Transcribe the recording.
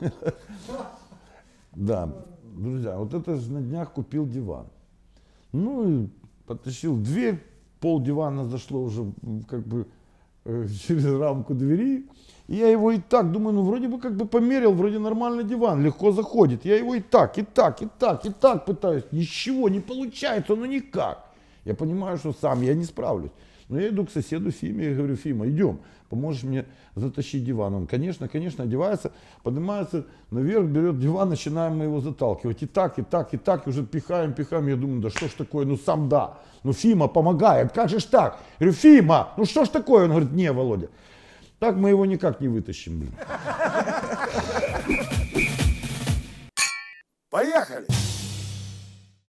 Да, друзья, вот это на днях купил диван. Ну и потащил дверь, пол дивана зашло уже как бы э, через рамку двери. Я его и так думаю, ну вроде бы как бы померил, вроде нормальный диван, легко заходит. Я его и так, и так, и так, и так пытаюсь. Ничего не получается, ну никак. Я понимаю, что сам я не справлюсь. Но я иду к соседу Фиме и говорю, Фима, идем, поможешь мне затащить диван. Он, конечно, конечно, одевается, поднимается наверх, берет диван, начинаем мы его заталкивать. И так, и так, и так, и уже пихаем, пихаем. Я думаю, да что ж такое, ну сам да. Ну Фима помогает, как же ж так? Я говорю, Фима, ну что ж такое? Он говорит, не, Володя. Так мы его никак не вытащим, блин. Поехали!